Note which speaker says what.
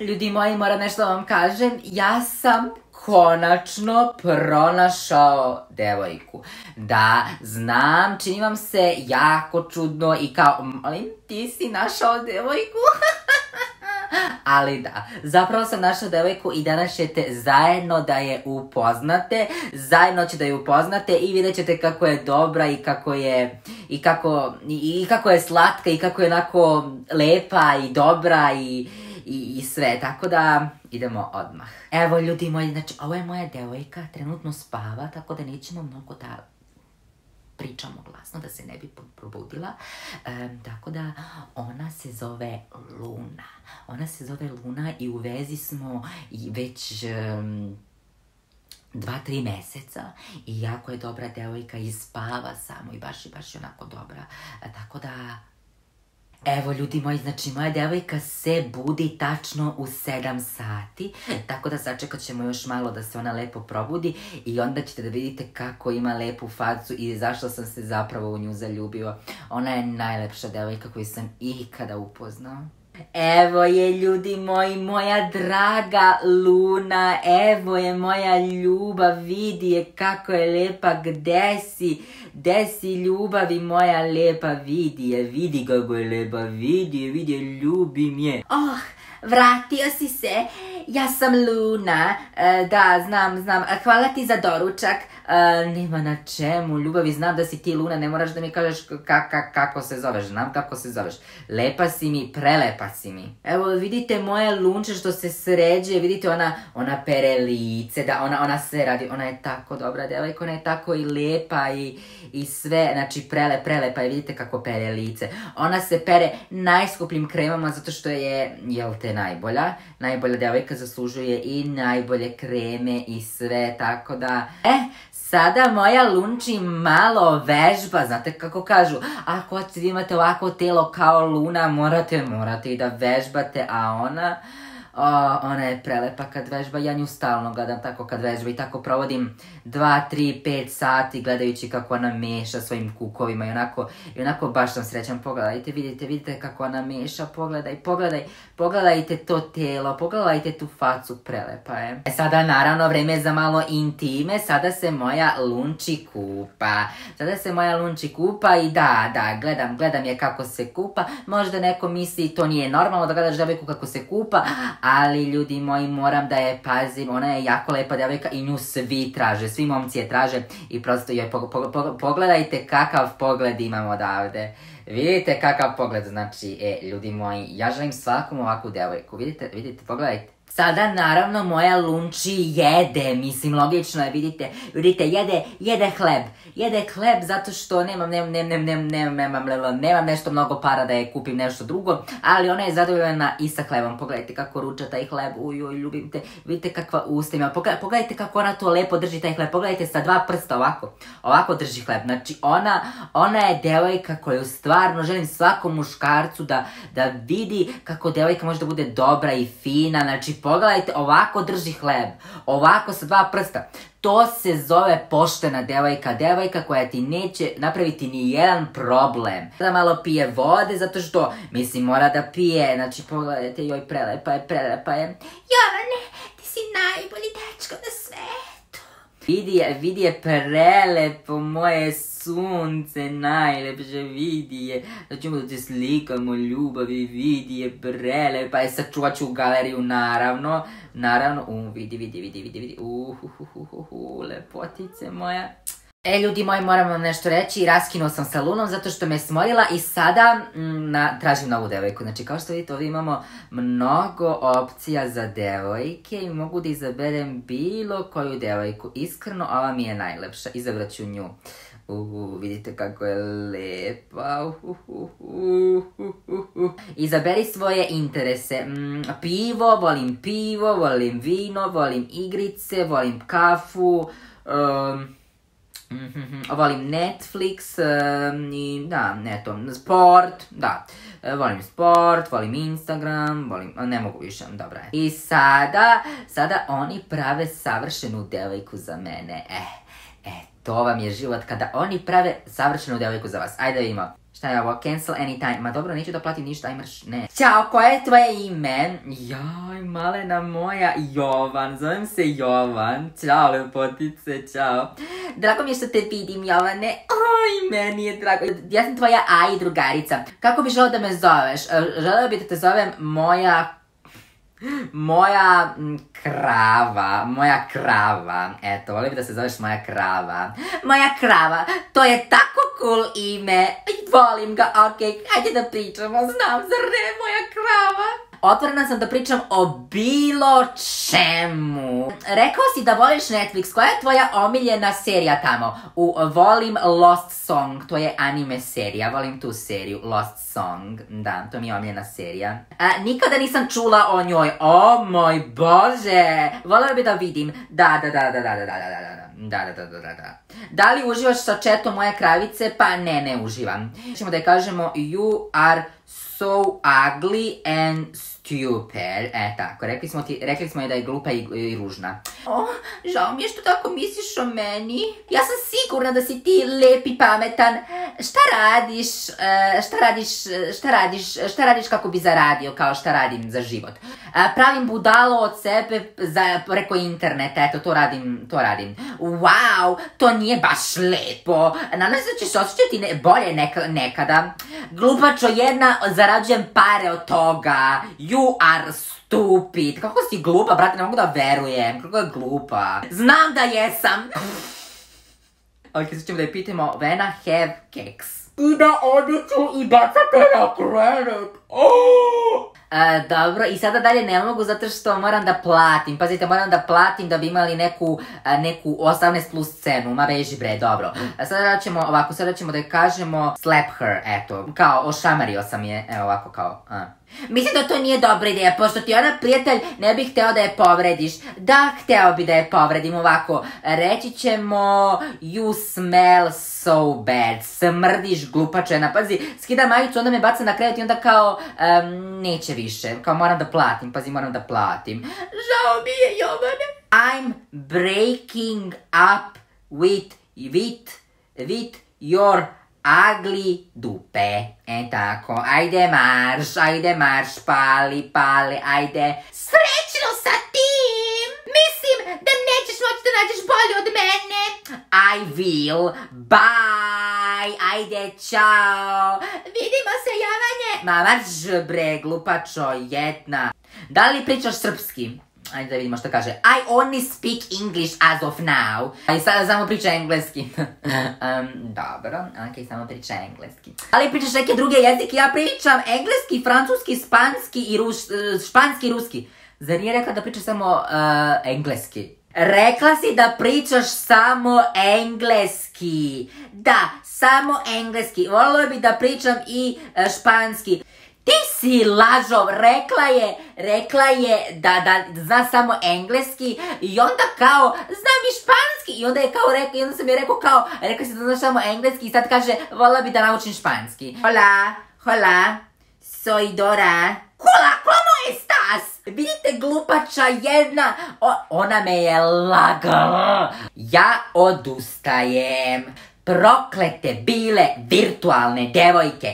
Speaker 1: Ljudi moji, moram nešto vam kažem. Ja sam konačno pronašao devojku. Da, znam, čini vam se jako čudno i kao, molim, ti si našao devojku? Ali da, zapravo sam našla devojku i danas ćete zajedno da je upoznate. Zajedno ćete da je upoznate i vidjet ćete kako je dobra i kako je, i kako, i, kako je slatka i kako je onako lepa i dobra i, i, sve. Tako da idemo odmah. Evo ljudi moji, znači ovo je moja devojka, trenutno spava, tako da nećemo mnogo da pričamo glasno da se ne bi probudila. tako da ona se zove Luna. Ona se zove Luna i u vezi smo i već dva, tri meseca i jako je dobra devojka i spava samo i baš i baš je onako dobra. tako da Evo ljudi moji, znači moja devojka se budi tačno u 7 sati, tako da sačekat ćemo još malo da se ona lepo probudi i onda ćete da vidite kako ima lepu facu i zašto sam se zapravo u nju zaljubio. Ona je najlepša devojka koju sam ikada upoznao. Evo je ljudi moji, moja draga Luna, evo je moja ljubav, vidi je kako je lepa, gde si, gde si ljubavi moja lepa, vidi je, vidi kako je lepa, vidi je, vidi je, ljubim je. Oh, vratio si se, ja sam Luna, e, da, znam, znam, hvala ti za doručak, e, nema na čemu, ljubavi, znam da si ti Luna, ne moraš da mi kažeš kako se zoveš, znam kako se zoveš, lepa si mi, prelepa si mi. Evo vidite moje lunče što se sređe, vidite ona, ona pere lice, da ona, ona se radi, ona je tako dobra devojka, ona je tako i lepa i, i sve, znači prele, prelepa. Je, vidite kako pere lice. Ona se pere najskupljim kremama zato što je, jel te, najbolja, najbolja devojka zaslužuje i najbolje kreme i sve, tako da... Eh, sada moja lunči malo vežba, znate kako kažu, ako imate ovako telo kao luna, morate, morate i da vežbate, a ona... O, ona je prelepa kad vežba, ja nju stalno gledam tako kad vežba i tako provodim 2, 3, 5 sati gledajući kako ona meša svojim kukovima i onako, onako baš sam srećan. Pogledajte, vidite, vidite kako ona meša, pogledaj, pogledaj, pogledajte to telo, pogledajte tu facu, prelepa je. E sada naravno vreme za malo intime, sada se moja lunči kupa. Sada se moja lunči kupa i da, da, gledam, gledam je kako se kupa. Možda neko misli to nije normalno da gledaš devojku kako se kupa, ali ljudi moji moram da je pazim, ona je jako lepa devojka i nju svi traže, svi momci je traže i prosto joj pogledajte kakav pogled imam odavde. Vidite kakav pogled, znači, e, ljudi moji, ja želim svakom ovakvu devojku, vidite, vidite, pogledajte. Sada naravno moja lunči jede, mislim logično je, vidite, vidite, jede, jede hleb. Jede hleb zato što nemam, nemam, nemam, nemam, nemam, nemam, nemam nešto mnogo para da je kupim nešto drugo, ali ona je zadovoljena i sa hlebom. Pogledajte kako ruča taj hleb, uj, uj, ljubim te, vidite kakva usta ima. Pogledajte kako ona to lepo drži taj hleb, pogledajte sa dva prsta ovako, ovako drži hleb. Znači ona, ona je devojka koju stvarno želim svakom muškarcu da, da vidi kako devojka može da bude dobra i fina, znači pogledajte, ovako drži hleb, ovako sa dva prsta. To se zove poštena devojka, devojka koja ti neće napraviti ni jedan problem. Da malo pije vode, zato što, mislim, mora da pije, znači pogledajte, joj, prelepa je, prelepa je. Jovane, ti si najbolji dečko na. Vidi vidi prelepo, moje sunce najlepše vidi da te slikamo ljubavi, vidi brele. Pa je sačuvat ću galeriju naravno. Naravno, u, vidi, vidi, vidi, vidi, vidi. Uhuhuhuhu, lepotice moja. E, ljudi moji, moram vam nešto reći, raskinuo sam sa Lunom zato što me smorila i sada mm, na, tražim novu devojku. Znači, kao što vidite, ovdje imamo mnogo opcija za devojke i mogu da izaberem bilo koju devojku. Iskreno, ova mi je najlepša, izabrat ću nju. Uhu, vidite kako je lepa. Izaberi svoje interese. Mm, pivo, volim pivo, volim vino, volim igrice, volim kafu. Mhm, volim Netflix i da, sport, da, e, volim sport, volim Instagram, volim, ne mogu više, dobra je. I sada, sada oni prave savršenu devojku za mene, eh, eto to vam je život kada oni prave savršenu devojku za vas. Ajde vidimo. Šta je ovo? Cancel anytime. Ma dobro, neću da platim ništa, aj marš. Ne. Ćao, koje je tvoje ime? Jaj, malena moja. Jovan, zovem se Jovan. Ćao, lepotice, čao. Drago mi je što te vidim, Jovane. Aj, meni je drago. Ja sam tvoja A i drugarica. Kako bi želeo da me zoveš? E, želeo bi da te zovem moja moja krava, moja krava, eto, volim da se zoveš moja krava. Moja krava, to je tako cool ime, volim ga, okej, okay. hajde da pričamo, znam, zar ne, moja krava? Otvorena sam da pričam o bilo čemu. Rekao si da voliš Netflix. Koja je tvoja omiljena serija tamo? U Volim Lost Song. To je anime serija. Volim tu seriju. Lost Song. Da, to mi je omiljena serija. A, nikada nisam čula o njoj. O moj bože. Volio bi da vidim. Da, da, da, da, da, da, da, da, da. Da, da, da, da, da, da. Li uživaš sa četom moje kravice? Pa ne, ne uživam. Ćemo da je kažemo you are ugly and stupid. E, tako, rekli smo, ti, rekli smo je da je glupa i, ružna. Oh, žao mi je što tako misliš o meni. Ja sam sigurna da si ti lep i pametan. Šta radiš, uh, šta radiš, šta radiš, šta radiš kako bi zaradio, kao šta radim za život. Uh, pravim budalo od sebe preko interneta, eto, to radim, to radim. Wow, to nije baš lepo. Nadam se da ćeš osjećati bolje neka, nekada. Glupačo jedna, zarađujem pare od toga. You are stupid. Kako si glupa, brate, ne mogu da verujem. Kako je glupa. Znam da jesam. ok, sad ćemo da je pitamo, Vena have cakes. I da odiću i bacate na krevet. Oh! E, dobro, i sada dalje ne mogu zato što moram da platim. Pazite, moram da platim da bi imali neku, e, neku 18 plus cenu. Ma beži bre, dobro. A sada ćemo ovako, sada ćemo da kažemo slap her, eto. Kao, ošamario sam je, evo ovako kao. Mislim da to nije dobra ideja, pošto ti ona prijatelj ne bih hteo da je povrediš. Da, hteo bi da je povredim ovako. Reći ćemo you smell so bad. Smrdiš glupačena. Pazi, skida majicu, onda me baca na krevet i onda kao um, neće više. Kao moram da platim, pazi moram da platim. Žao mi je, Jovane. I'm breaking up with, with, with your Agli dupe. E tako, ajde marš, ajde marš, pali, pali, ajde. Srećno sa tim! Mislim da nećeš moći da nađeš bolje od mene. I will. Bye. Ajde, čao. Vidimo se, Javanje. Ma marš bre, glupačo, jedna. Da li pričaš srpski? Ajde da vidimo što kaže. I only speak English as of now. I sada samo priča engleski. um, dobro, ok, samo priča engleski. Ali pričaš neke druge jezike? Ja pričam engleski, francuski, spanski i rus, španski i ruski. Zar nije rekla da pričaš samo uh, engleski? Rekla si da pričaš samo engleski. Da, samo engleski. Volila bi da pričam i uh, španski. Ti si lažov, rekla je, rekla je da, da zna samo engleski i onda kao, znam i španski i onda je kao rekla, i onda sam je rekao kao, rekla si da znaš samo engleski i sad kaže, vola bi da naučim španski. Hola, hola, soy Dora. Hola, como estas? Vidite glupača jedna, ona me je lagala. Ja odustajem. Proklete bile virtualne devojke.